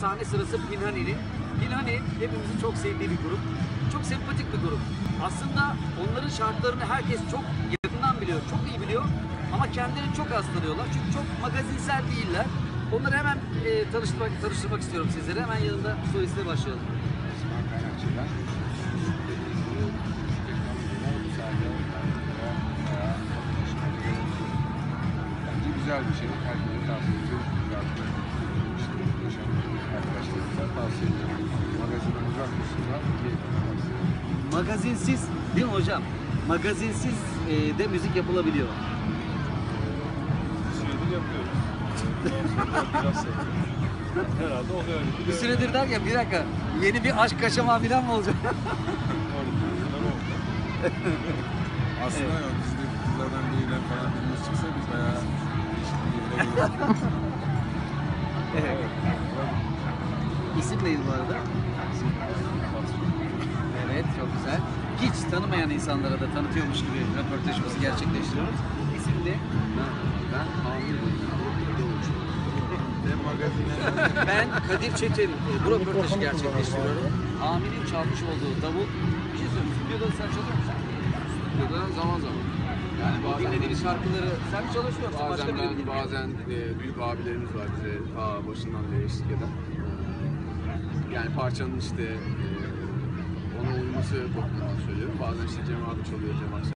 sahne sırası Pinhani'nin. Pinhani hepimizin çok sevdiği bir grup. Çok sempatik bir grup. Aslında onların şartlarını herkes çok yakından biliyor, çok iyi biliyor. Ama kendilerini çok az tanıyorlar. Çünkü çok magazinsel değiller. Onları hemen e, tanıştırmak, tanıştırmak istiyorum sizlere. Hemen yanında solistle başlayalım. Bence güzel bir şey. Herkese tavsiye ediyorum. İşte yaşam arkadaşlarımıza tavsiye uzak dursunlar. Magazinsiz değil mi hocam? Magazinsiz e, de müzik yapılabiliyor. süredir yapıyoruz. Biraz sevdim. Herhalde oluyor. Bir süredir derken bir dakika yeni bir aşk kaşama falan mı olacak? Aslında yok. Biz de kızlardan biriyle falan birimiz çıksa biz bayağı değişik bir yere geliriz. evet. İsim neydi bu arada? Evet çok güzel. Hiç tanımayan insanlara da tanıtıyormuş gibi röportajımızı gerçekleştiriyoruz. İsim ne? Ben, ben Amir Ben Kadir Çetin. Bu röportajı gerçekleştiriyorum. Amir'in çalmış olduğu davul. Bir şey söyleyeyim. Stüdyoda sen çalıyor musun? stüdyoda zaman zaman. Yani bazen, dinlediğimiz şarkıları sen mi çalışıyor musun? Başka bazen mi ben, bazen e, büyük abilerimiz var bize ta başından beri eşlik eden. Yani parçanın işte e, ona uyması bakımından söylüyorum. Bazen işte Cem abi çalıyor, Cem Aksa